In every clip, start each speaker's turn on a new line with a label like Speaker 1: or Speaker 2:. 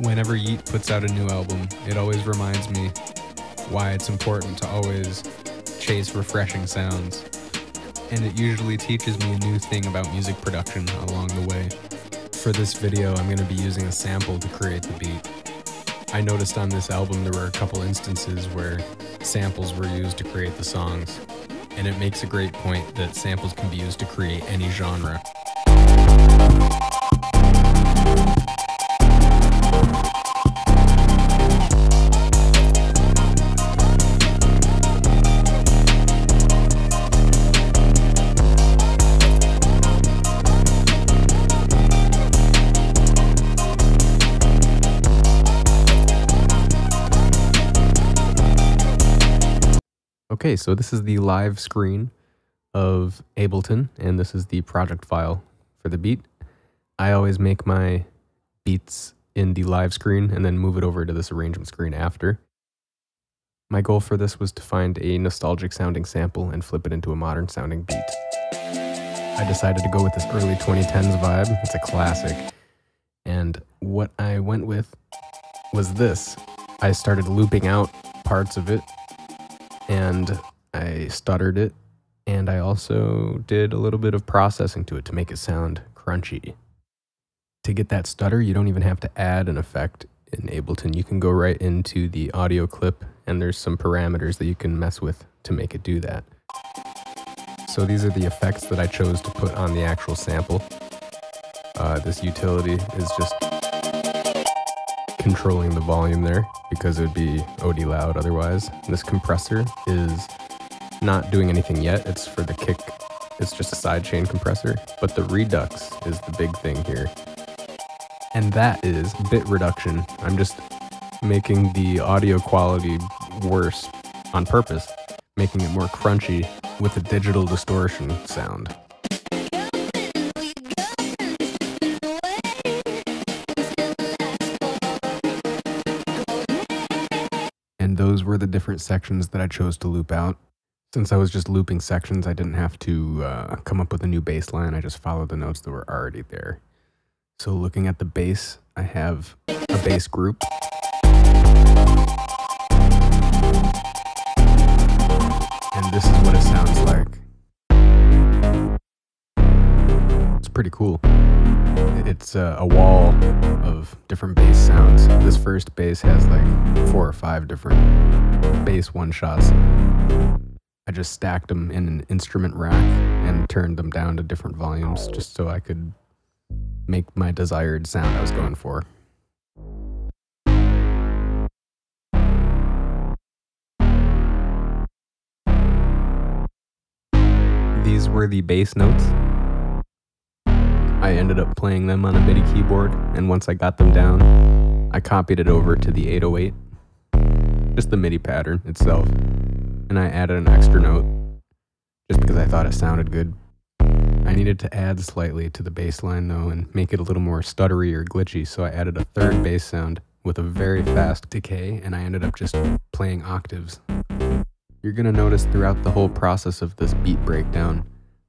Speaker 1: Whenever Yeat puts out a new album, it always reminds me why it's important to always chase refreshing sounds. And it usually teaches me a new thing about music production along the way. For this video, I'm going to be using a sample to create the beat. I noticed on this album there were a couple instances where samples were used to create the songs, and it makes a great point that samples can be used to create any genre. Okay, so this is the live screen of Ableton, and this is the project file for the beat. I always make my beats in the live screen and then move it over to this arrangement screen after. My goal for this was to find a nostalgic sounding sample and flip it into a modern sounding beat. I decided to go with this early 2010s vibe. It's a classic. And what I went with was this. I started looping out parts of it and I stuttered it, and I also did a little bit of processing to it to make it sound crunchy. To get that stutter, you don't even have to add an effect in Ableton. You can go right into the audio clip, and there's some parameters that you can mess with to make it do that. So these are the effects that I chose to put on the actual sample. Uh, this utility is just controlling the volume there because it would be OD loud otherwise. This compressor is not doing anything yet. It's for the kick. It's just a sidechain compressor, but the redux is the big thing here. And that is bit reduction. I'm just making the audio quality worse on purpose, making it more crunchy with a digital distortion sound. The different sections that I chose to loop out. Since I was just looping sections, I didn't have to uh, come up with a new bass line. I just followed the notes that were already there. So looking at the bass, I have a bass group. And this is what it sounds like. Pretty cool. It's a, a wall of different bass sounds. This first bass has like four or five different bass one shots. I just stacked them in an instrument rack and turned them down to different volumes just so I could make my desired sound I was going for. These were the bass notes. I ended up playing them on a MIDI keyboard, and once I got them down, I copied it over to the 808, just the MIDI pattern itself, and I added an extra note just because I thought it sounded good. I needed to add slightly to the bass line though and make it a little more stuttery or glitchy, so I added a third bass sound with a very fast decay, and I ended up just playing octaves. You're gonna notice throughout the whole process of this beat breakdown,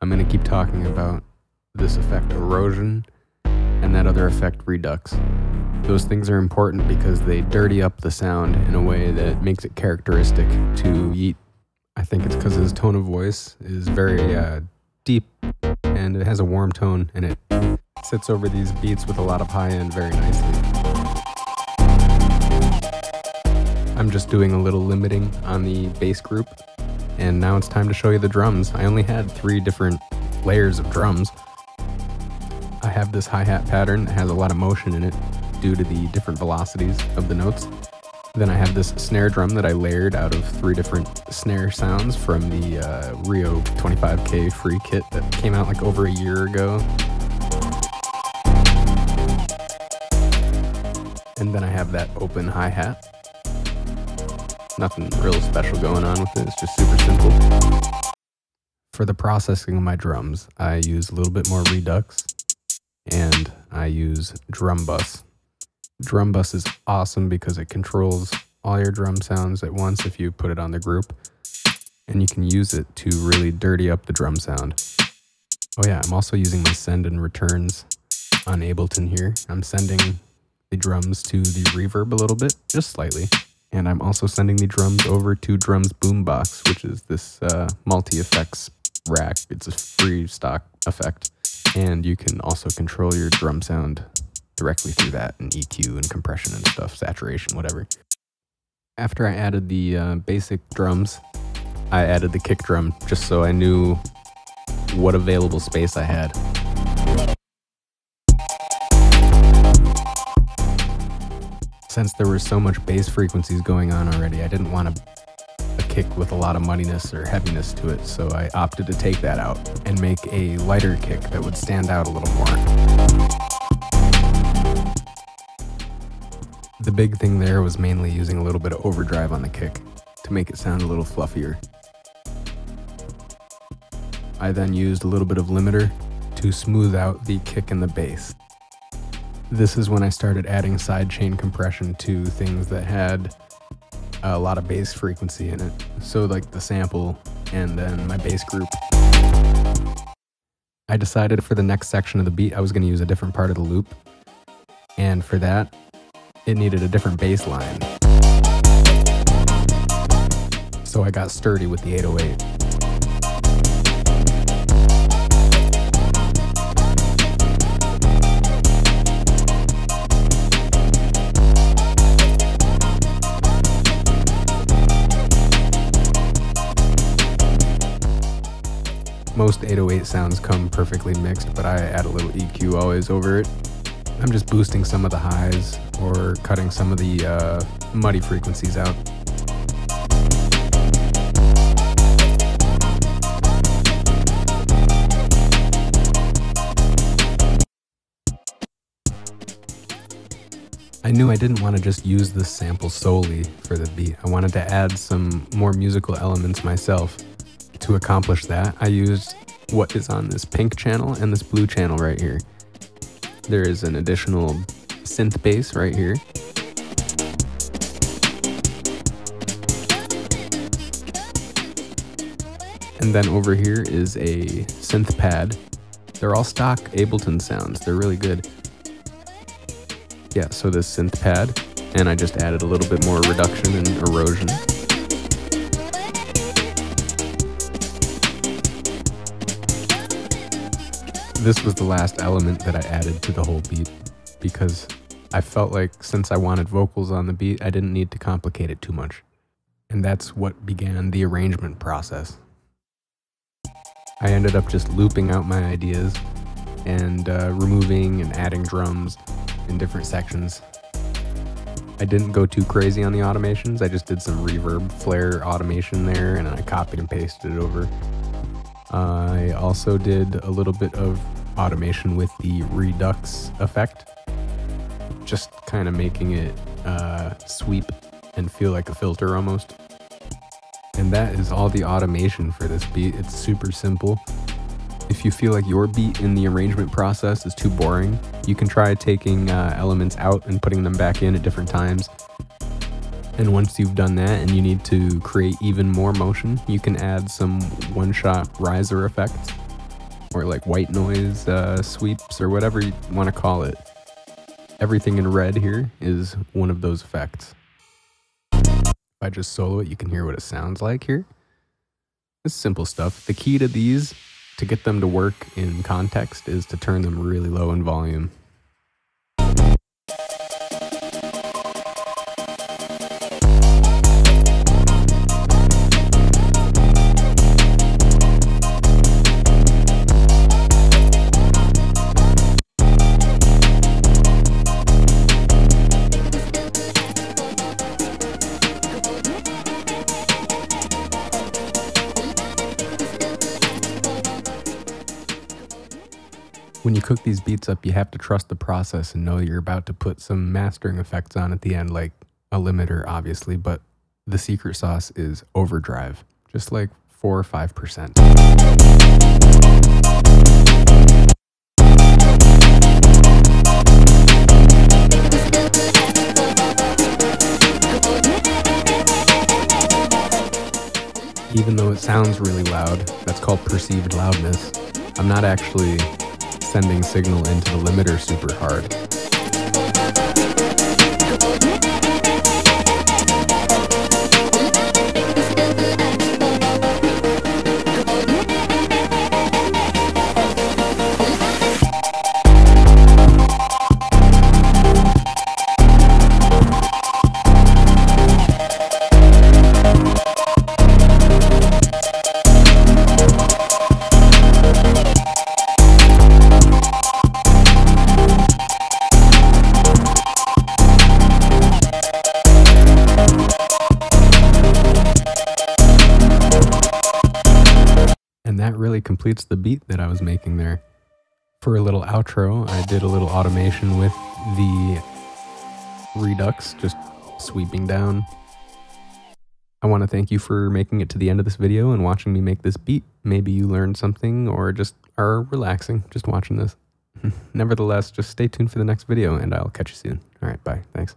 Speaker 1: I'm gonna keep talking about this effect erosion and that other effect redux. Those things are important because they dirty up the sound in a way that makes it characteristic to Yeat. I think it's because his tone of voice is very uh, deep and it has a warm tone and it sits over these beats with a lot of high end very nicely. I'm just doing a little limiting on the bass group and now it's time to show you the drums. I only had three different layers of drums have this hi-hat pattern that has a lot of motion in it due to the different velocities of the notes. Then I have this snare drum that I layered out of three different snare sounds from the uh, Rio 25K free kit that came out like over a year ago. And then I have that open hi-hat. Nothing real special going on with it, it's just super simple. For the processing of my drums, I use a little bit more Redux and I use Drum Buss. Drum Buss is awesome because it controls all your drum sounds at once if you put it on the group, and you can use it to really dirty up the drum sound. Oh yeah, I'm also using my send and returns on Ableton here. I'm sending the drums to the reverb a little bit, just slightly. And I'm also sending the drums over to Drums Boombox, which is this uh, multi effects rack. It's a free stock effect. And you can also control your drum sound directly through that and EQ and compression and stuff, saturation, whatever. After I added the uh, basic drums, I added the kick drum just so I knew what available space I had. Since there was so much bass frequencies going on already, I didn't want a kick with a lot of muddiness or heaviness to it, so I opted to take that out and make a lighter kick that would stand out a little more. The big thing there was mainly using a little bit of overdrive on the kick to make it sound a little fluffier. I then used a little bit of limiter to smooth out the kick and the bass. This is when I started adding sidechain compression to things that had a lot of bass frequency in it. So like the sample and then my bass group. I decided for the next section of the beat I was going to use a different part of the loop. And for that, it needed a different bass line. So I got sturdy with the 808. Most 808 sounds come perfectly mixed, but I add a little EQ always over it. I'm just boosting some of the highs or cutting some of the uh, muddy frequencies out. I knew I didn't want to just use this sample solely for the beat. I wanted to add some more musical elements myself to accomplish that, I used what is on this pink channel and this blue channel right here. There is an additional synth bass right here. And then over here is a synth pad. They're all stock Ableton sounds. They're really good. Yeah, so this synth pad, and I just added a little bit more reduction and erosion. This was the last element that I added to the whole beat because I felt like since I wanted vocals on the beat, I didn't need to complicate it too much. And that's what began the arrangement process. I ended up just looping out my ideas and uh, removing and adding drums in different sections. I didn't go too crazy on the automations. I just did some reverb flare automation there and I copied and pasted it over. I also did a little bit of automation with the redux effect, just kind of making it uh, sweep and feel like a filter almost. And that is all the automation for this beat. It's super simple. If you feel like your beat in the arrangement process is too boring, you can try taking uh, elements out and putting them back in at different times and once you've done that and you need to create even more motion, you can add some one-shot riser effects or like white noise uh, sweeps or whatever you want to call it. Everything in red here is one of those effects. If I just solo it, you can hear what it sounds like here. It's simple stuff. The key to these, to get them to work in context, is to turn them really low in volume. When you cook these beats up, you have to trust the process and know you're about to put some mastering effects on at the end, like a limiter, obviously, but the secret sauce is overdrive, just like 4 or 5%. Even though it sounds really loud, that's called perceived loudness. I'm not actually sending signal into the limiter super hard. Completes the beat that I was making there. For a little outro, I did a little automation with the Redux, just sweeping down. I want to thank you for making it to the end of this video and watching me make this beat. Maybe you learned something or just are relaxing just watching this. Nevertheless, just stay tuned for the next video and I'll catch you soon. All right, bye. Thanks.